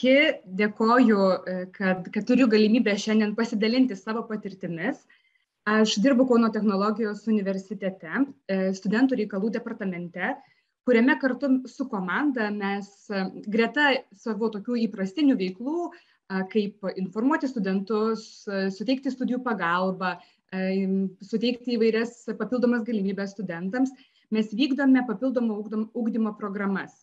Sveiki, dėkoju, e, kad, kad turiu galimybę šiandien pasidalinti savo patirtimis. Aš dirbu Kauno technologijos universitete, e, studentų reikalų departamente, kuriame kartu su komanda mes e, greta savo tokių įprastinių veiklų, kaip informuoti studentus, suteikti studijų pagalbą, suteikti įvairias papildomas galimybės studentams, mes vykdome papildomo ugdymo programas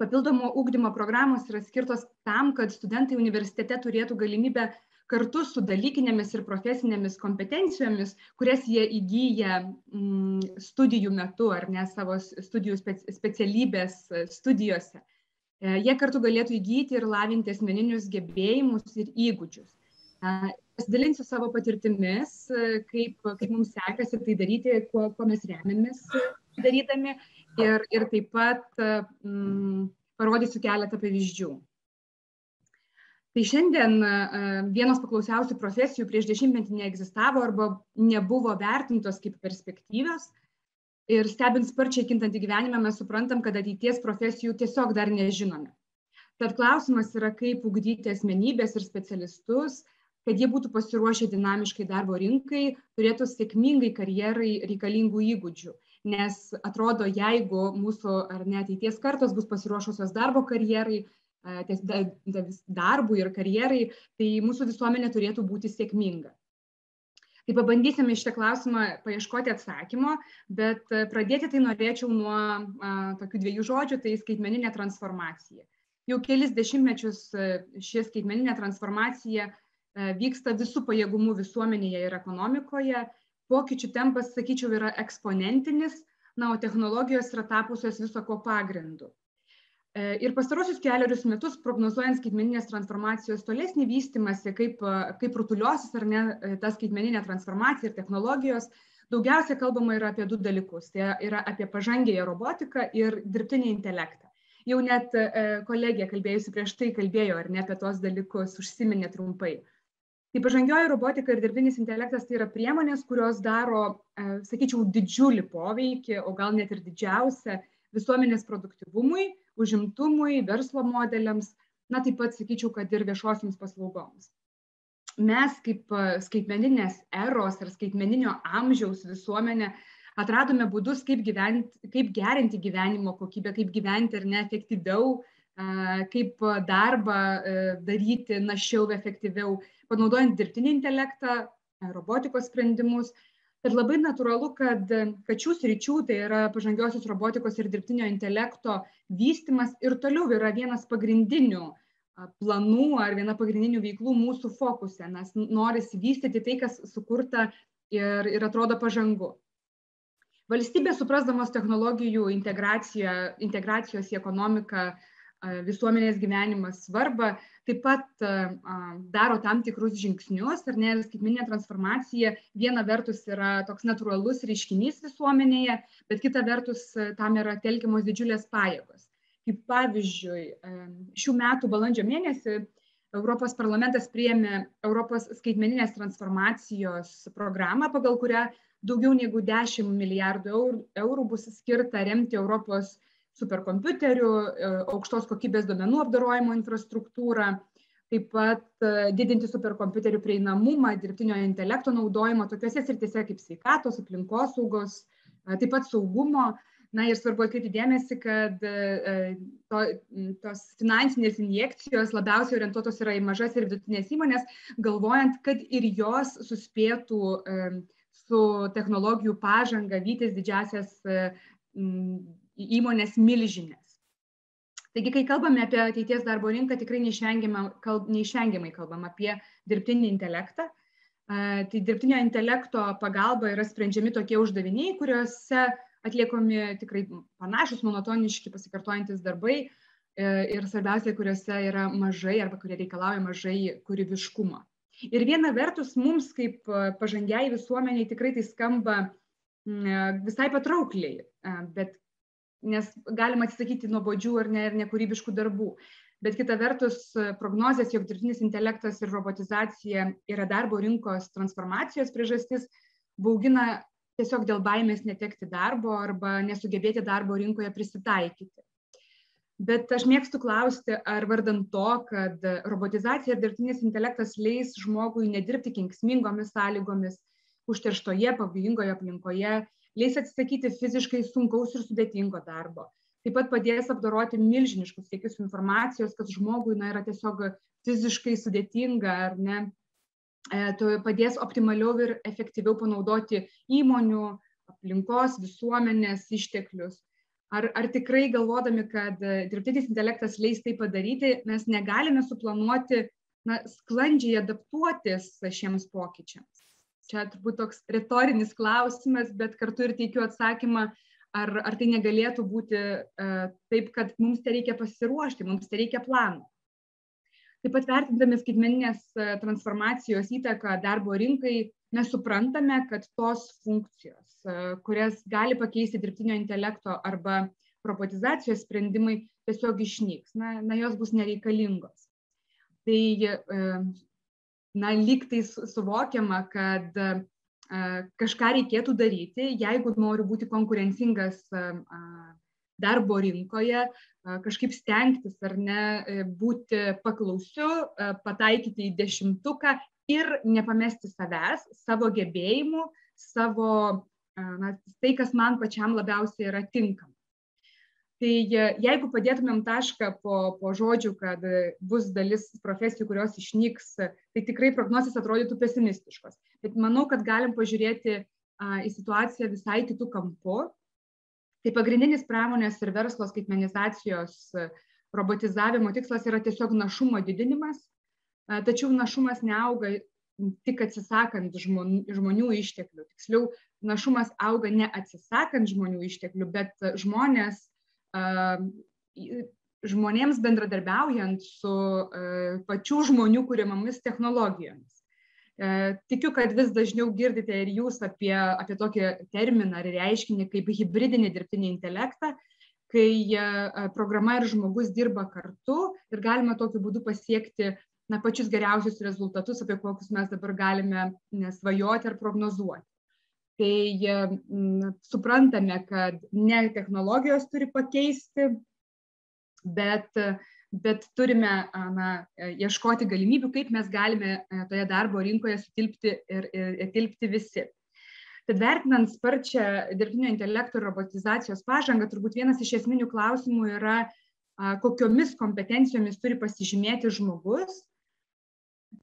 papildomo ugdymo programos yra skirtos tam, kad studentai universitete turėtų galimybę kartu su dalykinėmis ir profesinėmis kompetencijomis, kurias jie įgyja mm, studijų metu ar ne savo studijų specialybės studijose, e, jie kartu galėtų įgyti ir lavinti asmeninius gebėjimus ir įgūdžius. Pasidalinsiu savo patirtimis, kaip, kaip mums sekasi tai daryti, kuo, kuo mes remiamės darydami ir, ir taip pat mm, parodysiu keletą pavyzdžių. Tai šiandien vienos paklausiausių profesijų prieš dešimtmetį neegzistavo arba nebuvo vertintos kaip perspektyvios. Ir stebint sparčiai kintantį gyvenimą, mes suprantam, kad ateities profesijų tiesiog dar nežinome. Tad klausimas yra, kaip ugdyti asmenybės ir specialistus, kad jie būtų pasiruošę dinamiškai darbo rinkai, turėtų sėkmingai karjerai reikalingų įgūdžių nes atrodo, jeigu mūsų ar ne ateities kartos bus pasiruošusios darbo karjerai, ties darbui ir karjerai, tai mūsų visuomenė turėtų būti sėkminga. Tai pabandysime šitą klausimą paieškoti atsakymo, bet pradėti tai norėčiau nuo a, tokių dviejų žodžių, tai skaitmeninė transformacija. Jau kelis dešimtmečius ši skaitmeninė transformacija vyksta visų pajėgumų visuomenėje ir ekonomikoje pokyčių tempas, sakyčiau, yra eksponentinis, na, o technologijos yra tapusios viso ko pagrindu. E, ir pastarosius keliarius metus, prognozuojant skaitmeninės transformacijos tolesnį vystimąsi, kaip, kaip rutuliosis ar ne e, ta skaitmeninė transformacija ir technologijos, daugiausia kalbama yra apie du dalykus. Tai yra apie pažangėją robotiką ir dirbtinį intelektą. Jau net e, kolegė kalbėjusi prieš tai kalbėjo ar ne apie tos dalykus, užsiminė trumpai. Tai pažangioji robotika ir dirbtinis intelektas tai yra priemonės, kurios daro, e, sakyčiau, didžiulį poveikį, o gal net ir didžiausią visuomenės produktivumui, užimtumui, verslo modeliams, na taip pat sakyčiau, kad ir viešosiams paslaugoms. Mes kaip e, skaitmeninės eros ar skaitmeninio amžiaus visuomenė atradome būdus, kaip, gyventi, kaip gerinti gyvenimo kokybę, kaip gyventi ir neefektyviau, kaip darbą e, daryti našiau, efektyviau, panaudojant dirbtinį intelektą, robotikos sprendimus. Ir labai natūralu, kad, kad šių sričių, tai yra pažangiosios robotikos ir dirbtinio intelekto vystimas ir toliau yra vienas pagrindinių planų ar viena pagrindinių veiklų mūsų fokuse, nes norisi vystyti tai, kas sukurta ir, ir atrodo pažangu. Valstybė, suprasdamos technologijų integracijos į ekonomiką visuomenės gyvenimą svarbą, taip pat daro tam tikrus žingsnius, ar ne, skaitminė transformacija viena vertus yra toks natūralus reiškinys visuomenėje, bet kita vertus tam yra telkiamos didžiulės pajėgos. Kaip pavyzdžiui, šių metų balandžio mėnesį Europos parlamentas priėmė Europos skaitmeninės transformacijos programą, pagal kurią daugiau negu 10 milijardų eurų bus skirta remti Europos superkompiuterių, e, aukštos kokybės duomenų apdarojimo infrastruktūrą, taip pat e, didinti superkompiuterių prieinamumą, dirbtinio intelekto naudojimą tokiuose srityse kaip sveikatos, aplinkosaugos, e, taip pat saugumo. Na ir svarbu atkreipti dėmesį, kad to, tos finansinės injekcijos labiausiai orientuotos yra į mažas ir vidutinės įmonės, galvojant, kad ir jos suspėtų su technologijų pažanga vytis didžiasias įmonės milžinės. Taigi, kai kalbame apie ateities darbo rinką, tikrai neišvengiamai, kalb, neišvengiamai kalbam apie dirbtinį intelektą. Tai dirbtinio intelekto pagalba yra sprendžiami tokie uždaviniai, kuriuose atliekami tikrai panašus, monotoniški, pasikartojantis darbai e, ir svarbiausia, kuriuose yra mažai arba kurie reikalauja mažai kūrybiškumo. Ir viena vertus, mums kaip pažangiai visuomeniai tikrai tai skamba visai patraukliai, bet nes galima atsisakyti nuobodžių ar ne ir nekūrybiškų darbų. Bet kita vertus, prognozijas, jog dirbtinis intelektas ir robotizacija yra darbo rinkos transformacijos priežastis, baugina tiesiog dėl baimės netekti darbo arba nesugebėti darbo rinkoje prisitaikyti. bet aš mėgstu klausti ar vardan to kad robotizacija ir dirbtinis intelektas leis žmogui nedirbti kenksmingomis sąlygomis užterštoje pavojingoje aplinkoje leis atsisakyti fiziškai sunkaus ir sudėtingo darbo. Taip pat padės apdoroti milžiniškus kiekius informacijos kas žmogui na yra tiesiog fiziškai sudėtinga ar ne? E, padės optimaliau ir efektyviau panaudoti įmonių aplinkos visuomenės išteklius. Ar ar tikrai galvodami kad e, dirbtinis intelektas leis tai padaryti mes negalime suplanuoti na sklandžiai adaptuotis šiems pokyčiams čia turbūt toks retorinis klausimas bet kartu ir teikiu atsakymą ar ar tai negalėtų būti e, taip kad mums tereikia pasiruošti mums tereikia plano taip pat vertindami skaitmeninės e, transformacijos įtaką darbo rinkai mes suprantame kad tos funkcijos kurias gali pakeisti dirbtinio intelekto arba robotizacijos sprendimai tiesiog išnyks, na, na jos bus nereikalingos. Tai, na, lyg tai suvokiama, kad kažką reikėtų daryti, jeigu noriu būti konkurencingas darbo rinkoje, kažkaip stengtis ar ne būti paklausiu, pataikyti į dešimtuką ir nepamesti savęs, savo gebėjimų, savo na, tai, kas man pačiam labiausiai yra tinkama. Tai jeigu padėtumėm tašką po, po žodžių, kad bus dalis profesijų, kurios išnyks, tai tikrai prognozijas atrodytų pesimistiškos. Bet manau, kad galim pažiūrėti a, į situaciją visai kitų kampų. Tai pagrindinis pramonės ir verslo skaitmenizacijos robotizavimo tikslas yra tiesiog našumo didinimas, a, tačiau našumas neauga tik atsisakant žmonių, žmonių išteklių. Tiksliau, našumas auga ne atsisakant žmonių išteklių, bet žmonės, žmonėms bendradarbiaujant su pačių žmonių kūriamomis technologijomis. Tikiu, kad vis dažniau girdite ir jūs apie, apie tokį terminą ar reiškinį kaip hybridinį dirbtinį intelektą, kai programa ir žmogus dirba kartu ir galima tokiu būdu pasiekti na, pačius geriausius rezultatus, apie kokius mes dabar galime svajoti ar prognozuoti. Tai suprantame, kad ne technologijos turi pakeisti, bet, bet turime na, ieškoti galimybių, kaip mes galime toje darbo rinkoje sutilpti ir, ir, ir tilpti visi. Tad vertinant sparčią dirbtinio intelekto ir robotizacijos pažangą, turbūt vienas iš esminių klausimų yra, kokiomis kompetencijomis turi pasižymėti žmogus,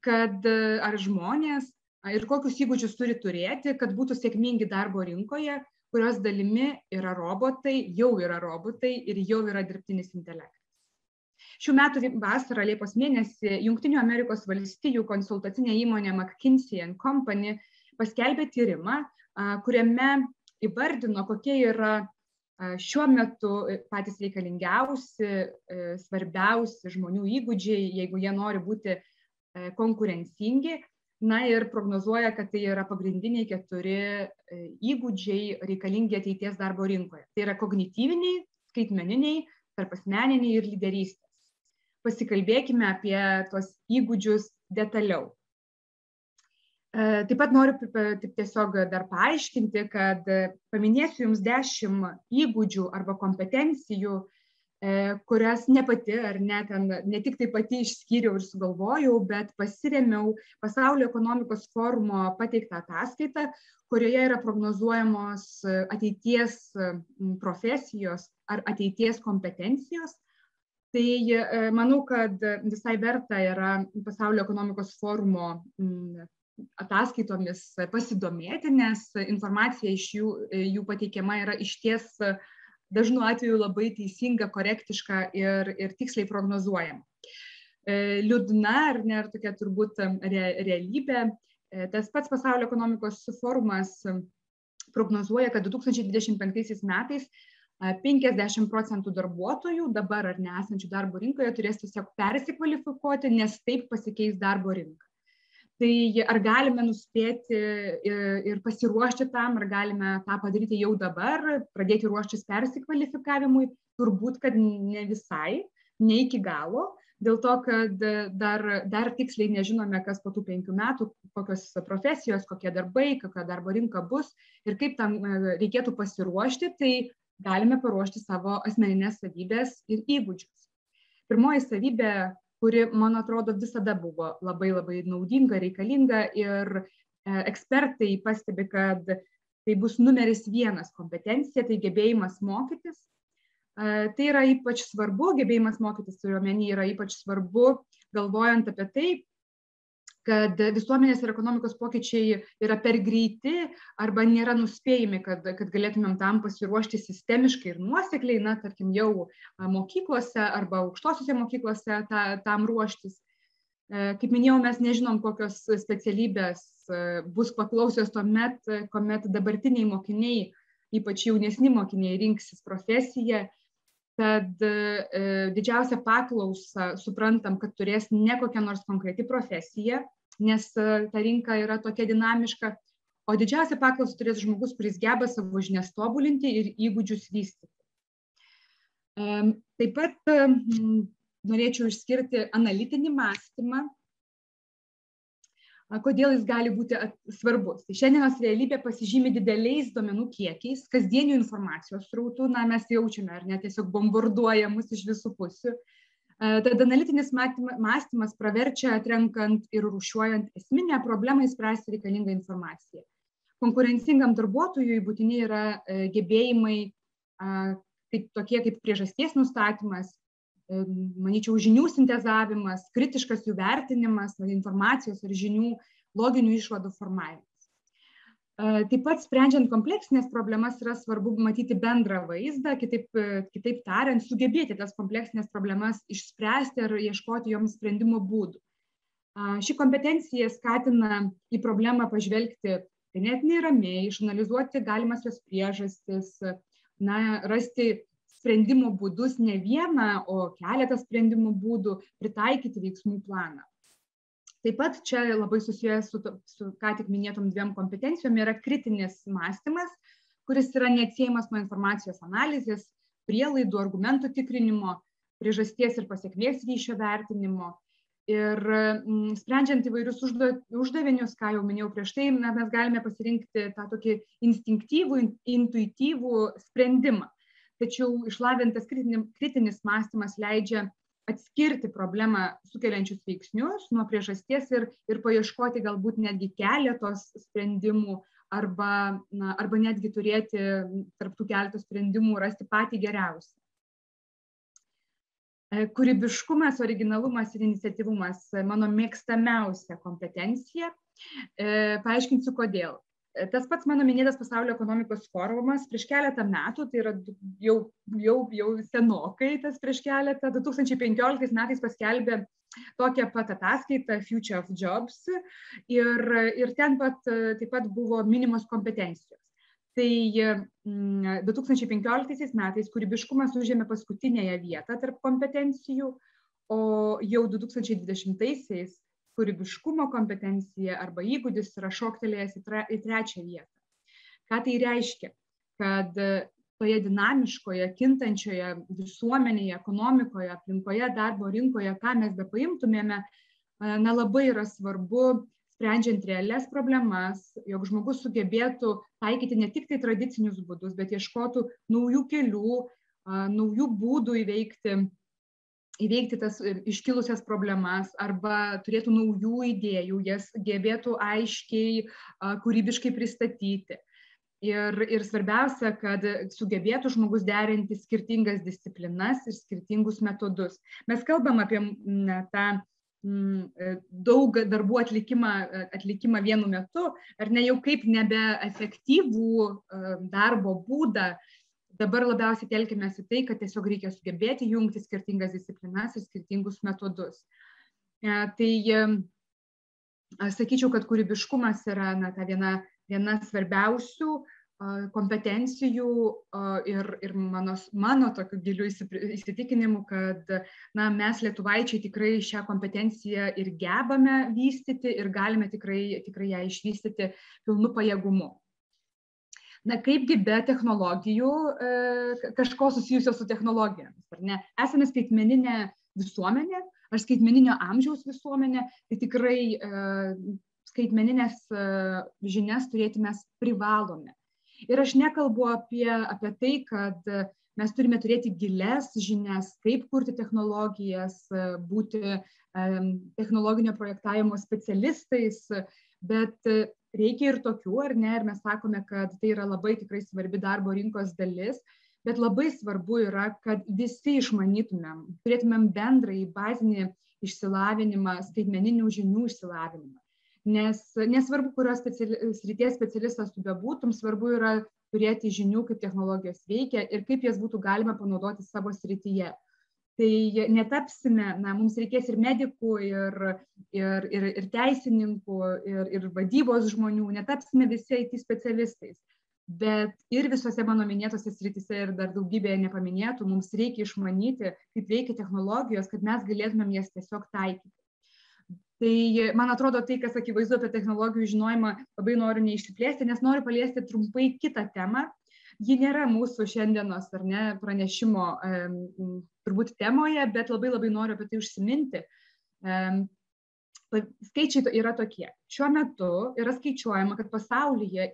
kad ar žmonės ir kokius įgūdžius turi turėti, kad būtų sėkmingi darbo rinkoje, kurios dalimi yra robotai, jau yra robotai ir jau yra dirbtinis intelektas. Šių metų vasarą Liepos mėnesį Junktinių Amerikos valstijų konsultacinė įmonė McKinsey Company paskelbė tyrimą, kuriame įvardino, kokie yra šiuo metu patys reikalingiausi, svarbiausi žmonių įgūdžiai, jeigu jie nori būti E, konkurencingi. Na ir prognozuoja, kad tai yra pagrindiniai keturi e, įgūdžiai reikalingi ateities darbo rinkoje. Tai yra kognityviniai, skaitmeniniai, tarpasmeniniai ir lyderystės. Pasikalbėkime apie tuos įgūdžius detaliau. E, taip pat noriu taip tiesiog dar paaiškinti, kad paminėsiu Jums dešimt įgūdžių arba kompetencijų, E, kurias ne pati ar ne ten ne tik tai pati išskyriau ir sugalvojau, bet pasiremiau Pasaulio ekonomikos forumo pateiktą ataskaitą, kurioje yra prognozuojamos ateities profesijos ar ateities kompetencijos. Tai e, manau, kad visai verta yra Pasaulio ekonomikos forumo ataskaitomis pasidomėti, nes informacija iš jų, jų pateikiama yra išties ties dažnu atveju labai teisinga, korektiška ir, ir tiksliai prognozuojama. E, liūdna ar ne, ar tokia turbūt re, realybė. E, tas pats pasaulio ekonomikos forumas prognozuoja, kad 2025 metais 50 procentų darbuotojų dabar ar nesančių darbo rinkoje turės tiesiog persikvalifikuoti, nes taip pasikeis darbo rinka tai ar galime nuspėti ir pasiruošti tam, ar galime tą padaryti jau dabar, pradėti ruoštis persikvalifikavimui, turbūt, kad ne visai, ne iki galo, dėl to, kad dar, dar tiksliai nežinome, kas po tų penkių metų, kokios profesijos, kokie darbai, kokia darbo rinka bus ir kaip tam reikėtų pasiruošti. Tai galime paruošti savo asmeninės savybės ir įgūdžius. Pirmoji savybė, kuri, man atrodo, visada buvo labai labai naudinga, reikalinga ir e, ekspertai pastebi, kad tai bus numeris vienas kompetencija, tai gebėjimas mokytis. E, tai yra ypač svarbu, gebėjimas mokytis turiuomenį yra ypač svarbu, galvojant apie tai, kad visuomenės ir ekonomikos pokyčiai yra per greiti arba nėra nuspėjami, kad, kad galėtumėm tam pasiruošti sistemiškai ir nuosekliai, na, tarkim, jau mokyklose arba aukštosiuose mokyklose ta, tam ruoštis. E, kaip minėjau, mes nežinom, kokios specialybės e, bus paklausios tuomet, kuomet dabartiniai mokiniai, ypač jaunesni mokiniai, rinksis profesiją kad e, didžiausią paklausą suprantam, kad turės ne kokia nors konkreti profesija, nes e, ta rinka yra tokia dinamiška, o didžiausią paklausą turės žmogus, kuris geba savo žinias tobulinti ir įgūdžius vystyti. Taip pat norėčiau išskirti analitinį mąstymą, kodėl jis gali būti svarbus. Tai šiandienos realybė pasižymi dideliais duomenų kiekiais, kasdienių informacijos srautų, na mes jaučiame, ar ne tiesiog bombarduoja mus iš visų pusių. Tad analitinis mąstymas praverčia atrenkant ir rušiuojant esminę problemą įspręsti reikalingą informaciją. Konkurencingam darbuotojui būtini yra gebėjimai kaip, tokie kaip priežasties nustatymas, manyčiau, žinių sintezavimas, kritiškas jų vertinimas, informacijos ir žinių loginių išvadų formavimas. Taip pat sprendžiant kompleksinės problemas yra svarbu matyti bendrą vaizdą, kitaip, kitaip tariant, sugebėti tas kompleksinės problemas išspręsti ar ieškoti joms sprendimo būdų. Ši kompetencija skatina į problemą pažvelgti ganėtinai ramiai, išanalizuoti galimas jos priežastis, na, rasti sprendimo būdus ne vieną, o keletą sprendimų būdų, pritaikyti veiksmų planą. Taip pat čia labai susijęs su, su ką tik minėtom dviem kompetencijom yra kritinis mąstymas, kuris yra neatsiejamas nuo informacijos analizės, prielaidų, argumentų tikrinimo, priežasties ir pasiekmės ryšio vertinimo. Ir m, sprendžiant įvairius užda, uždavinius, ką jau minėjau prieš tai, mes galime pasirinkti tą tokį instinktyvų, intuityvų sprendimą tačiau išlavintas kritinis mąstymas leidžia atskirti problemą sukeliančius veiksnius nuo priežasties ir, ir paieškoti galbūt netgi keletos sprendimų arba, na, arba netgi turėti tarptų keletos sprendimų rasti patį geriausią. E, kūrybiškumas, originalumas ir iniciatyvumas - mano mėgstamiausia kompetencija. E, paaiškinsiu kodėl tas pats mano minėtas pasaulio ekonomikos forumas prieš keletą metų, tai yra jau, jau, jau senokai tas prieš keletą, 2015 metais paskelbė tokią pat ataskaitą Future of Jobs ir, ir ten pat taip pat buvo minimos kompetencijos. Tai 2015 mm, metais kūrybiškumas užėmė paskutinėje vietą tarp kompetencijų, o jau 2020 kūrybiškumo kompetencija arba įgūdis yra šoktelėjęs į, tre, į trečią vietą. Ką tai reiškia? Kad e, toje dinamiškoje, kintančioje visuomenėje, ekonomikoje, aplinkoje, darbo rinkoje, ką mes be paimtumėme, e, na labai yra svarbu, sprendžiant realias problemas, jog žmogus sugebėtų taikyti ne tik tai tradicinius būdus, bet ieškotų naujų kelių, naujų būdų įveikti įveikti tas e, iškilusias problemas arba turėtų naujų idėjų, jas gebėtų aiškiai, kūrybiškai pristatyti. Ir, ir svarbiausia, kad sugebėtų žmogus derinti skirtingas disciplinas ir skirtingus metodus. Mes kalbam apie na, tą e, daug darbų atlikimą, atlikimą vienu metu, ar ne jau kaip nebeefektyvų e, darbo būdą, dabar labiausiai telkimės į tai, kad tiesiog reikia sugebėti jungti skirtingas disciplinas ir skirtingus metodus. E, tai sakyčiau, kad kūrybiškumas yra na, ta viena, viena svarbiausių kompetencijų ir, ir mano, mano tokiu giliu įsitikinimu, kad na, mes lietuvaičiai tikrai šią kompetenciją ir gebame vystyti ir galime tikrai, tikrai ją išvystyti pilnu pajėgumu na kaipgi be technologijų e, kažko susijusio su technologijomis, ar ne? Esame skaitmeninė visuomenė, ar skaitmeninio amžiaus visuomenė, tai tikrai e, skaitmeninės e, žinias turėti mes privalome. Ir aš nekalbu apie, apie tai, kad mes turime turėti giles žinias, kaip kurti technologijas, būti technologinio projektavimo specialistais, bet reikia ir tokių, ar ne, ir mes sakome, kad tai yra labai tikrai svarbi darbo rinkos dalis, bet labai svarbu yra, kad visi išmanytumėm, turėtumėm bendrąjį bazinį išsilavinimą, skaitmeninių žinių išsilavinimą. Nes nesvarbu, kurios speciali, srities specialistas tu bebūtum, svarbu yra turėti žinių, kaip technologijos veikia ir kaip jas būtų galima panaudoti savo srityje. Tai netapsime, na, mums reikės ir medikų, ir, ir, ir, ir teisininkų, ir, ir vadybos žmonių, netapsime visi IT specialistais. Bet ir visose mano minėtose srityse ir dar daugybėje nepaminėtų, mums reikia išmanyti, kaip veikia technologijos, kad mes galėtumėm jas tiesiog taikyti tai man atrodo tai kas akivaizdu apie technologijų žinojimą labai noriu neišsiplėsti nes noriu paliesti trumpai kitą temą ji nėra mūsų šiandienos ar ne pranešimo turbūt temoje bet labai labai noriu apie tai užsiminti skaičiai yra tokie. Šiuo metu yra skaičiuojama, kad pasaulyje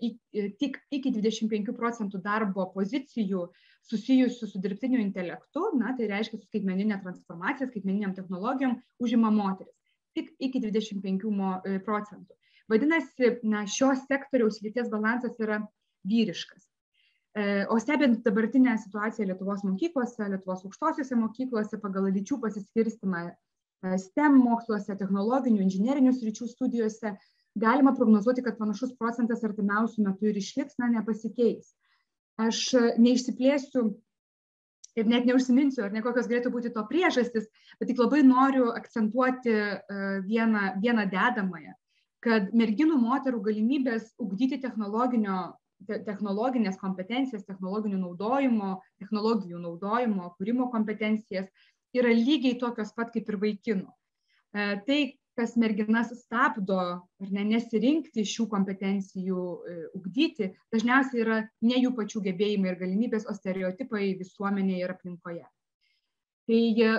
tik iki 25 procentų darbo pozicijų susijusių su dirbtiniu intelektu, na, tai reiškia su skaitmeninė transformacija, skaitmeniniam technologijom, užima moteris tik iki 25 e, procentų. Vadinasi, na, šios sektoriaus lyties balansas yra vyriškas. E, o stebint dabartinę situaciją Lietuvos mokyklose, Lietuvos aukštosiuose mokyklose pagal lyčių pasiskirstimą e, STEM moksluose, technologinių, inžinierinių sričių studijose, galima prognozuoti, kad panašus procentas artimiausių metų ir išliks, na, nepasikeis. Aš neišsiplėsiu ir net neužsiminsiu, ar ne kokios galėtų būti to priežastis, bet tik labai noriu akcentuoti e, vieną, vieną dedamąją, kad merginų moterų galimybės ugdyti technologinio, te, technologinės kompetencijas, technologinių naudojimo, technologijų naudojimo, kūrimo kompetencijas yra lygiai tokios pat kaip ir vaikinų. E, tai, kas merginas stabdo ar ne nesirinkti šių kompetencijų e, ugdyti, dažniausiai yra ne jų pačių gebėjimai ir galimybės, o stereotipai visuomenėje ir aplinkoje. Tai e,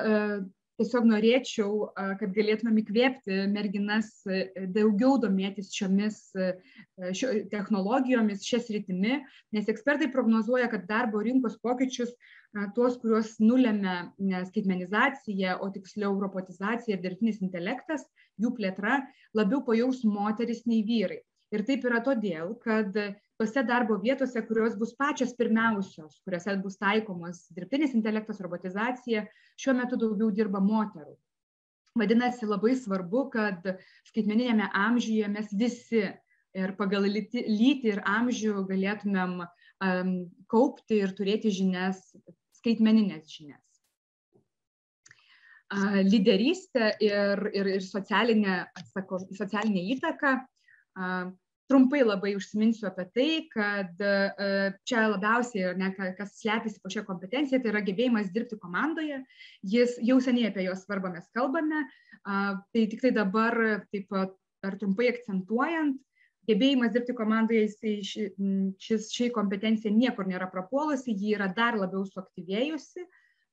tiesiog norėčiau, kad galėtumėm įkvėpti merginas e, daugiau domėtis šiomis šio, technologijomis, šias rytimi, nes ekspertai prognozuoja, kad darbo rinkos pokyčius tuos, kuriuos nulėmė skaitmenizacija, o tiksliau robotizacija ir dirbtinis intelektas, jų plėtra labiau pajaus moteris nei vyrai. Ir taip yra todėl, kad tose darbo vietose, kurios bus pačios pirmiausios, kuriuose bus taikomos dirbtinis intelektas, robotizacija, šiuo metu daugiau dirba moterų. Vadinasi, labai svarbu, kad skaitmeninėme amžiuje mes visi ir pagal lytį ir amžių galėtumėm um, kaupti ir turėti žinias skaitmeninės žinias. Lyderystė ir, ir, ir socialinė, atsako, socialinė įtaka. Trumpai labai užsiminsiu apie tai, kad čia labiausiai, ne, kas slepiasi po šią kompetenciją, tai yra gebėjimas dirbti komandoje. Jis jau seniai apie jo svarbą mes kalbame, tai tik tai dabar taip ar trumpai akcentuojant, gebėjimas dirbti komandoje, jisai, šis, ši kompetencija niekur nėra prapuolusi, ji yra dar labiau suaktyvėjusi.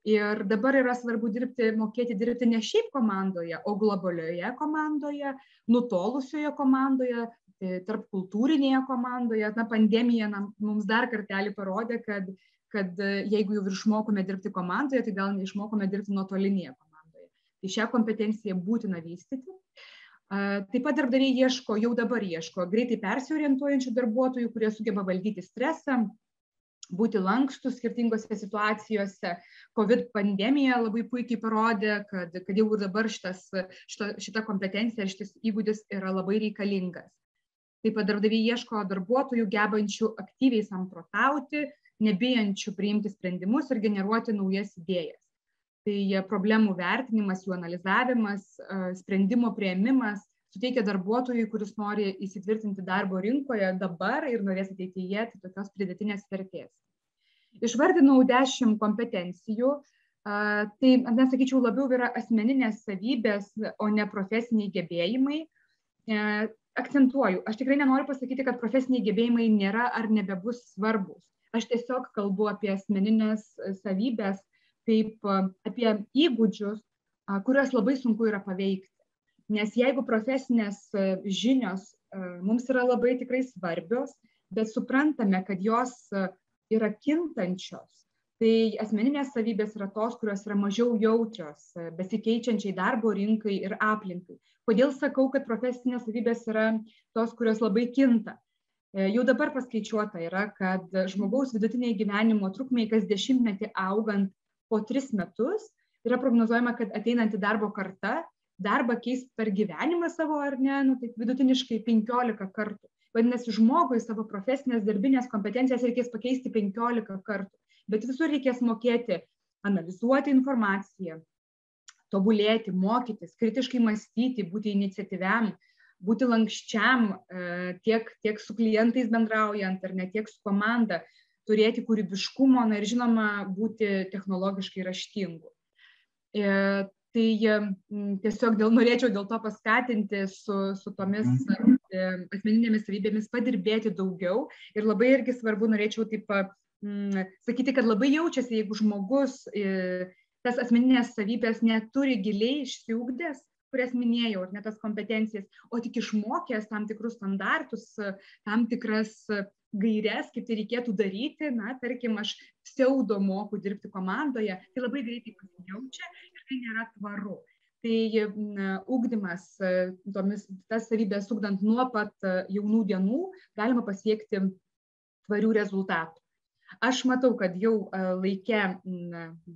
Ir dabar yra svarbu dirbti, mokėti dirbti ne šiaip komandoje, o globalioje komandoje, nutolusioje komandoje, e, tarp kultūrinėje komandoje. Na, pandemija na, mums dar kartelį parodė, kad, kad e, jeigu jau išmokome dirbti komandoje, tai gal neišmokome dirbti nuotolinėje komandoje. Tai šią kompetenciją būtina vystyti. Taip pat darbdaviai ieško, jau dabar ieško greitai persiorientuojančių darbuotojų, kurie sugeba valdyti stresą, būti lankstus skirtingose situacijose. COVID pandemija labai puikiai parodė, kad, kad jau dabar šitas, šita, šita kompetencija ir šitas įgūdis yra labai reikalingas. Taip pat darbdaviai ieško darbuotojų gebančių aktyviai samprotauti, nebijančių priimti sprendimus ir generuoti naujas idėjas tai problemų vertinimas, jų analizavimas, sprendimo prieimimas suteikia darbuotojui, kuris nori įsitvirtinti darbo rinkoje dabar ir norės ateityje, tai tokios pridėtinės vertės. Išvardinau dešimt kompetencijų, tai, nesakyčiau, labiau yra asmeninės savybės, o ne profesiniai gebėjimai. E, akcentuoju, aš tikrai nenoriu pasakyti, kad profesiniai gebėjimai nėra ar nebebus svarbus. Aš tiesiog kalbu apie asmeninės savybės, kaip apie įgūdžius, kuriuos labai sunku yra paveikti. Nes jeigu profesinės žinios mums yra labai tikrai svarbios, bet suprantame, kad jos yra kintančios. Tai asmeninės savybės yra tos, kurios yra mažiau jautrios besikeičiančiai darbo rinkai ir aplinkai. Kodėl sakau, kad profesinės savybės yra tos, kurios labai kinta? Jau dabar paskaičiuota yra, kad žmogaus vidutiniai gyvenimo trukmiai kas dešimtmetį augant po tris metus yra prognozuojama, kad ateinanti darbo karta darbą keis per gyvenimą savo ar ne, nu, taip vidutiniškai 15 kartų. Vadinasi, žmogui savo profesinės darbinės kompetencijas reikės pakeisti 15 kartų, bet visur reikės mokėti analizuoti informaciją, tobulėti, mokytis, kritiškai mąstyti, būti iniciatyviam, būti lankščiam tiek, tiek su klientais bendraujant ar ne tiek su komanda, turėti kūrybiškumo na, ir žinoma būti technologiškai raštingu. E, tai tiesiog dėl, norėčiau dėl to paskatinti su, su tomis e, asmeninėmis savybėmis padirbėti daugiau ir labai irgi svarbu norėčiau taip sakyti, kad labai jaučiasi, jeigu žmogus e, tas asmeninės savybės neturi giliai išsiugdęs, kurias minėjau, ar ne tas kompetencijas, o tik išmokęs tam tikrus standartus, tam tikras gairias, kaip tai reikėtų daryti, na, tarkim, aš pseudo moku dirbti komandoje, tai labai greitai pasijaučia ir tai nėra tvaru. Tai ugdymas, tomis, tas savybės ugdant nuo pat jaunų dienų, galima pasiekti tvarių rezultatų. Aš matau, kad jau laikė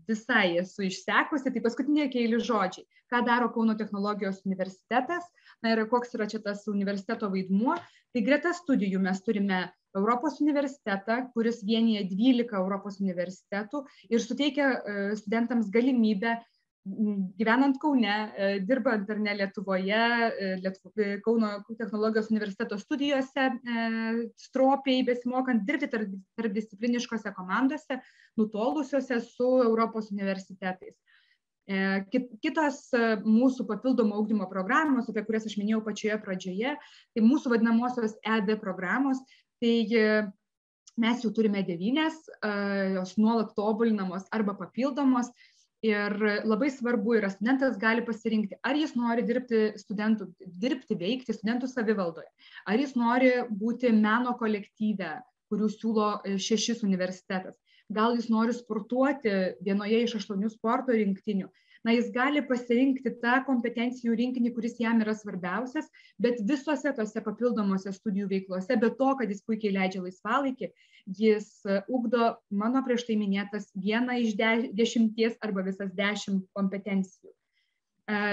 visai esu išsekusi, tai paskutiniai keli žodžiai. Ką daro Kauno technologijos universitetas, na ir koks yra čia tas universiteto vaidmuo. Tai greta studijų mes turime Europos universitetą, kuris vienyje 12 Europos universitetų ir suteikia studentams galimybę gyvenant Kaune, dirbant ar ne Lietuvoje, Lietuvo, Kauno technologijos universiteto studijose, stropiai besimokant dirbti tarp, tarp discipliniškose komandose, nutolusiuose su Europos universitetais. Kitos mūsų papildomo augdymo programos, apie kurias aš minėjau pačioje pradžioje, tai mūsų vadinamosios ED programos, tai mes jau turime devynės, jos nuolat tobulinamos arba papildomos ir labai svarbu yra studentas gali pasirinkti, ar jis nori dirbti studentų, dirbti, veikti studentų savivaldoje, ar jis nori būti meno kolektyve, kurių siūlo šešis universitetas, gal jis nori sportuoti vienoje iš aštuonių sporto rinktinių, na jis gali pasirinkti tą kompetencijų rinkinį, kuris jam yra svarbiausias, bet visose tose papildomose studijų veiklose, be to, kad jis puikiai leidžia laisvalaikį, jis ugdo mano prieš tai minėtas vieną iš de, dešimties arba visas dešimt kompetencijų.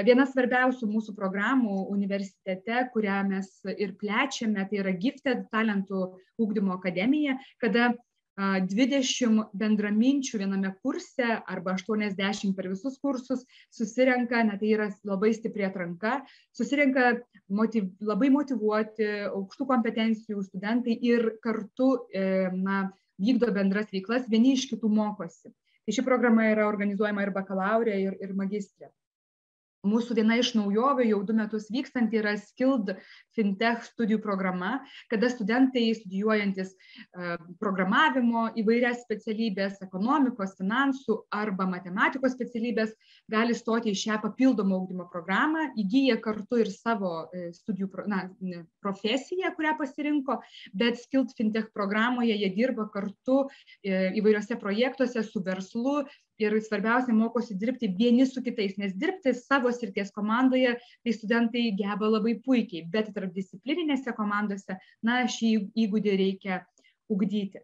Viena svarbiausių mūsų programų universitete, kurią mes ir plečiame, tai yra Gifted talentų ūkdymo akademija, kada dvidešimt bendraminčių viename kurse arba aštuoniasdešimt per visus kursus susirenka, na tai yra labai stipri atranka, susirenka motiv, labai motivuoti, aukštų kompetencijų studentai ir kartu na, vykdo bendras veiklas, vieni iš kitų mokosi. Tai ši programa yra organizuojama ir bakalaurė, ir, ir magistrė mūsų viena iš naujovių jau du metus vykstanti yra Skilled FinTech studijų programa, kada studentai studijuojantis programavimo įvairias specialybės, ekonomikos, finansų arba matematikos specialybės gali stoti į šią papildomą augdymo programą, įgyja kartu ir savo e, studijų na, profesiją, kurią pasirinko, bet Skilled FinTech programoje jie dirba kartu e, įvairiose projektuose su verslu ir svarbiausia mokosi dirbti vieni su kitais, nes dirbti savo srities komandoje tai studentai geba labai puikiai, bet tarp disciplininėse komandose, na, šį įgūdį reikia ugdyti.